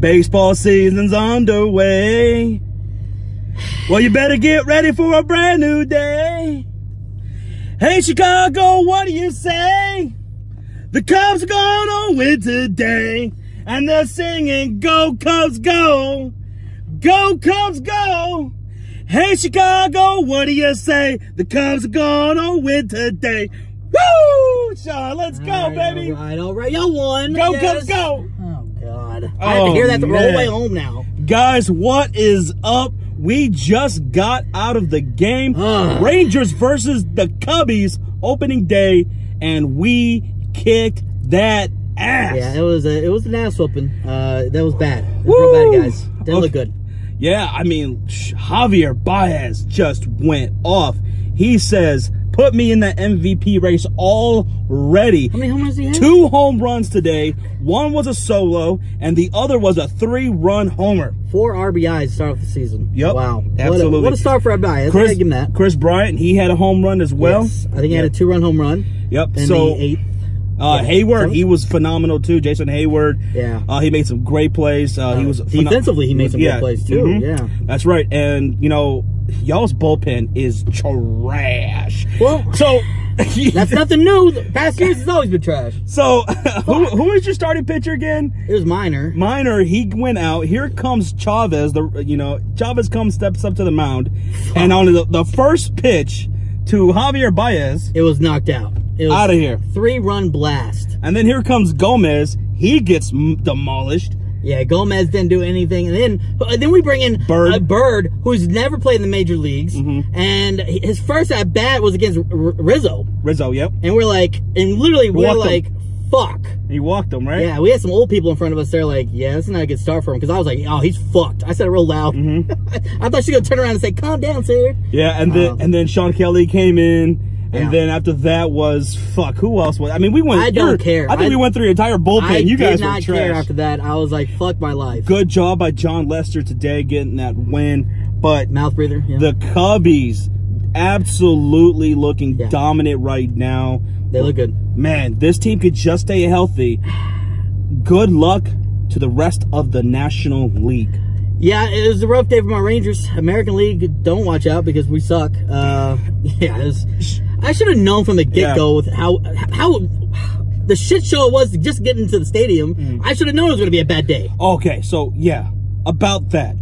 Baseball season's underway. Well, you better get ready for a brand new day. Hey, Chicago, what do you say? The Cubs are gonna win today. And they're singing, Go Cubs, go! Go Cubs, go! Hey, Chicago, what do you say? The Cubs are gonna win today. Woo! Sean, let's go, All right, baby. All right, all right. Y'all won. Go, yes. Cubs, go! Oh. I have Oh, to hear that the whole way home now. Guys, what is up? We just got out of the game. Ugh. Rangers versus the Cubbies opening day, and we kicked that ass. Yeah, it was a it was an ass whooping. Uh, that was bad. That was bad, guys. Didn't look good. Yeah, I mean, Javier Baez just went off. He says, put me in that MVP race already. How many home runs did he have? Two home runs today. One was a solo, and the other was a three-run homer. Four RBIs to start off the season. Yep, Wow. What a, absolutely. what a start for RBI. I Kris, give him that. Kris Bryant, he had a home run as well. Yes. I think he had a two-run home run. Yep. In so the eighth. Uh, Yeah. Heyward, he was phenomenal too. Jason Heyward. Yeah. Uh, he made some great plays. Uh, he was defensively, he made some great plays, too. mhm. Yeah. That's right. And you know, y'all's bullpen is trash. Well, So that's nothing new. The Past years has always been trash. so who who is your starting pitcher again? It was Minor. Minor, he went out. Here comes Chavez. The you know Chavez comes steps up to the mound, and on the, the first pitch to Javier Baez, It was knocked out. It was Outta here. Three-run blast. and then here comes Gomez. He gets demolished. Yeah, Gomez didn't do anything, and then uh, then we bring in Bird. a Bird who's never played in the major leagues, and his first at bat was against Rizzo, Rizzo, yep. and we're like, and literally we're Walked him. like, fuck. He walked him, right? Yeah, we had some old people in front of us. They're like, yeah, that's not a good start for him because I was like, oh, he's fucked. I said it real loud. I thought she was gonna turn around and say, calm down, sir. Yeah, and then Um, and then Shawn Kelley came in, and then after that was fuck. Who else was? I mean, we went. I don't care. I think I- we went through the entire bullpen. I you guys did not were trash. care after that. I was like, fuck my life. Good job by Jon Lester today getting that win, but Mouth breather. Yeah. the Cubbies absolutely looking Yeah. dominant right now. they look good. Man, this team could just stay healthy. Good luck to the rest of the National League. Yeah, it was a rough day for my Rangers. American League, don't watch out because we suck. Uh, yeah, it was, I should have known from the get go with how how the shit show it was to just getting to the stadium. Mm. I should have known it was going to be a bad day. Okay, so yeah, about that.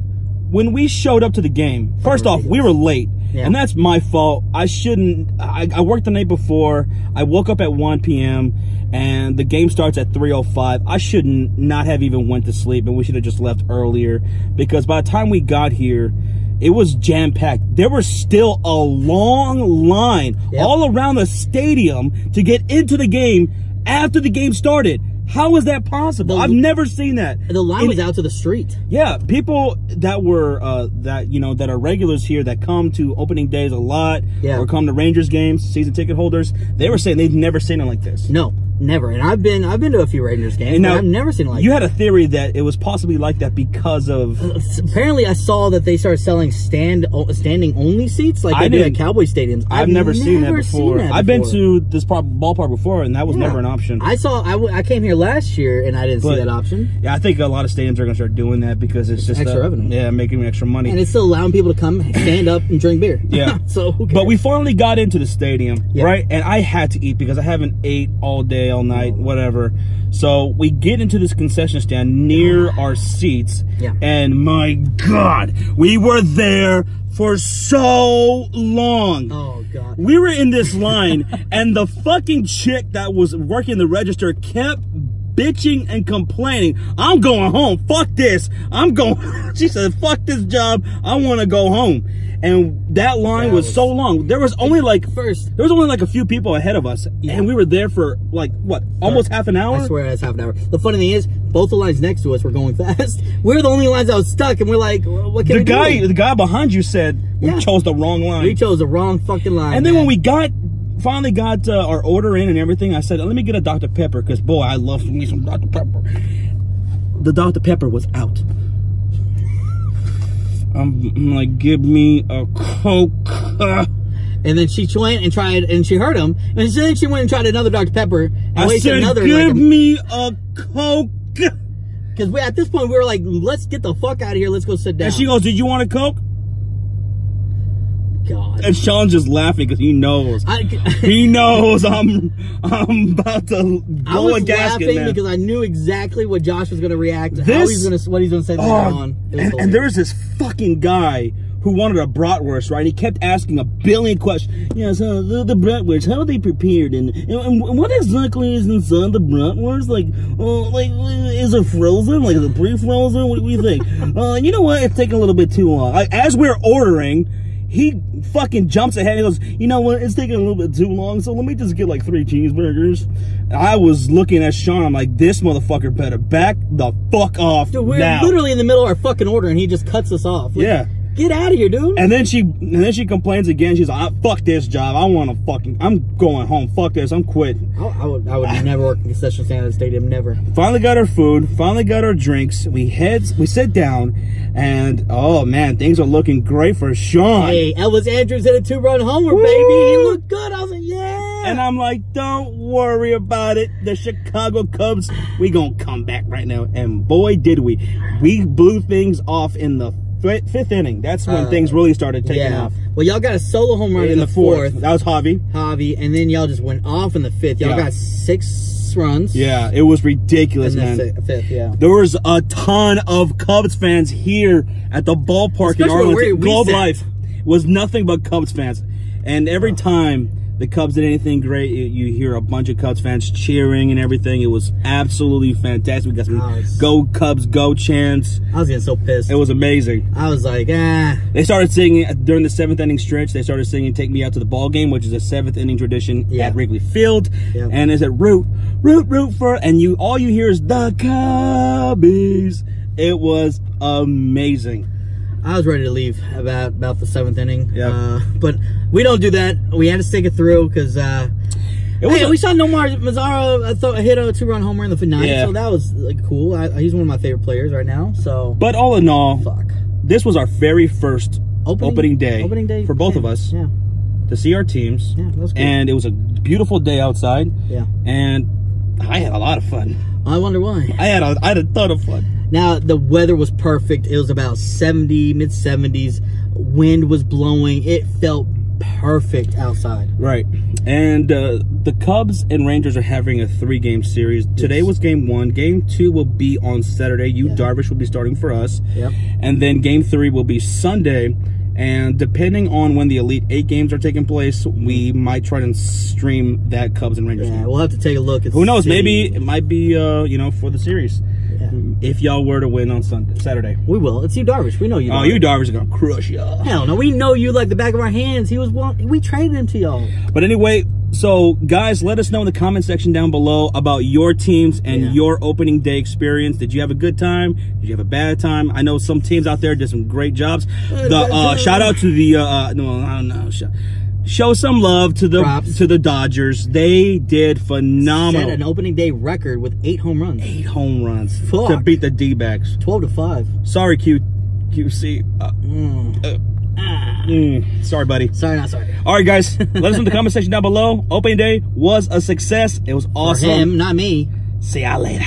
When we showed up to the game, first off, we were late. Yeah. And that's my fault. I shouldn't. I, I worked the night before. I woke up at 1 p.m. and the game starts at 3:05. I shouldn't not have even went to sleep, and we should have just left earlier because by the time we got here, it was jam packed. There was still a long line Yep. all around the stadium to get into the game after the game started. How is that possible? The- I've never seen that. The line In- was out to the street. yeah, people that were uh, that you know that are regulars here that come to opening days a lot Yeah. or come to Rangers games, season ticket holders. They were saying they've never seen it like this. No, never. And I've been I've been to a few Rangers games. Now, I've never seen like you that. had a theory that it was possibly like that because of Apparently, I saw that they started selling stand standing only seats like I they do at Cowboy stadiums. I've, never, seen that before. that I've been to this par- ballpark before, and that was Yeah. never an option. I saw. I, w- I came here last year and I didn't But- see that option. yeah, I think a lot of stadiums are going to start doing that because it's just Extra uh, revenue. Yeah, making extra money. And it's still allowing people to come, stand up, and drink beer. Yeah. so, But we finally got into the stadium, Yeah. right? And I had to eat because I haven't ate all day, all night, whatever. So we get into this concession stand near our seats. Yeah. And my God, we were there for so long. Oh god. We were in this line, and the fucking chick that was working the register kept bitching and complaining. I'm going home. Fuck this. I'm going. She said, "Fuck this job. I want to go home." And that line That was, was- so long. There was only like First, there was only like a few people ahead of us, and we were there for like what, almost half an hour. I swear that's half an hour. The funny thing is, both the lines next to us were going fast. We're the only lines that was stuck, and we're like, what can The we guy, do? the guy behind you said we Yeah. chose the wrong line. We chose the wrong fucking line. And then man. when we got finally got uh, our order in and everything, I said, "Let me get a Dr Pepper because boy, I love me some Dr Pepper." The Dr Pepper was out. I'm, I'm like, "Give me a Coke." And then she went and tried, and she heard him. And then she went and tried another Dr. Pepper. And I said, another. "Give like, me a Coke." Because we at this point we were like, let's get the fuck out of here. Let's go sit down. And she goes, "Did you want a coke?" God. And Sean's just laughing because he knows. I, he knows I'm I'm about to blow a gasket, I was laughing because I knew exactly what Josh was going to react, how This- he's going to, what he's going to say later Oh, on. And, and hilarious. there was this fucking guy who wanted a bratwurst, right? He kept asking a billion questions. Yes, uh, the, the bratwurst, how are they prepared? And, and, and what exactly is inside the bratwurst? Like, uh, like, is it frozen? Like, is it pre-frozen? What do you think? uh, you know what? It's taking a little bit too long. I, as we're ordering, he fucking jumps ahead and goes, you know what? It's taking a little bit too long, so let me just get like three cheeseburgers. I was looking at Sean. I'm like, this motherfucker better back the fuck off Dude, we're now. literally in the middle of our fucking order and he just cuts us off. Like, Yeah. Get out of here, dude. And then she and then she complains again. She's like, "Ah, "Fuck this job. I want to fucking. I'm going home. Fuck this. I'm quitting." I, I would, I would never work in concession stand at the stadium. Never. Finally got our food. Finally got our drinks. We head. We sit down, and oh man, things are looking great for Sean. Hey, Elvis Andrus hit a two-run homer, baby. He looked good. I was like, yeah. And I'm like, don't worry about it. The Chicago Cubs, we gonna come back right now. And boy, did we. We blew things off in the fifth, fifth inning. That's when Uh, things really started taking yeah. off. Well, y'all got a solo home run in, the fourth, That was Javi. Javi, and then y'all just went off in the fifth. Y'all Yeah. got six runs. Yeah, it was ridiculous, the man. fifth, yeah. There was a ton of Cubs fans here at the ballpark in Especially where Arlington. Globe. Life was nothing but Cubs fans. And every time the Cubs did anything great, you, hear a bunch of Cubs fans cheering and everything. It was absolutely fantastic. We got some it's- "Go Cubs, Go" chants. I was getting so pissed. It was amazing. I was like, ah. They started singing during the seventh inning stretch. They started singing "Take Me Out to the Ball Game," which is a seventh inning tradition Yeah. at Wrigley Field. Yeah. And is it root, root, root for? And you, all you hear is the Cubbies. It was amazing. I was ready to leave about about the seventh inning. Yeah. Uh, but we don't do that. We had to stick it through because uh, It was hey, a- we saw Nomar Mazara. I thought hit a two run homer in the ninth, Yeah. so that was like cool. I, he's one of my favorite players right now. So but all in all, fuck. this was our very first opening, day, Opening day for both yeah, of us Yeah, to see our teams. yeah, that was cool. And it was a beautiful day outside, yeah. and I had a lot of fun. I wonder why. I had a, I had a ton of fun. Now the weather was perfect. It was about seventy, mid seventies. Wind was blowing. It felt perfect outside. Right. And uh, the Cubs and Rangers are having a three game series. Today was game one. Game two will be on Saturday. You, Yeah. Darvish, will be starting for us. Yep. And then game three will be Sunday. And depending on when the Elite Eight games are taking place, we might try to stream that Cubs and Rangers Yeah, game. we'll have to take a look. Who knows? Maybe it might be, uh, you know, for the series. Yeah. If y'all were to win on Sunday, Saturday. we will. It's you, Darvish. We know you. Oh, Darvish. you Darvish are going to crush y'all. Hell no, we know you like the back of our hands. He was one. We traded him to y'all. But anyway, so guys, let us know in the comment section down below about your teams and Yeah. your opening day experience. Did you have a good time? Did you have a bad time? I know some teams out there did some great jobs. The uh, shout out to the uh, uh, no, I don't know. Show, show some love to the Props. to the Dodgers. They did Set phenomenal. an opening day record with eight home runs, Eight home runs to beat the D-backs. twelve to five. Sorry, Q, QC. Uh, Mm. Ah. mm, sorry, buddy. Sorry, not sorry. All right, guys. let us know in the comment section down below. Opening day was a success. It was For awesome. him, not me. See y'all later.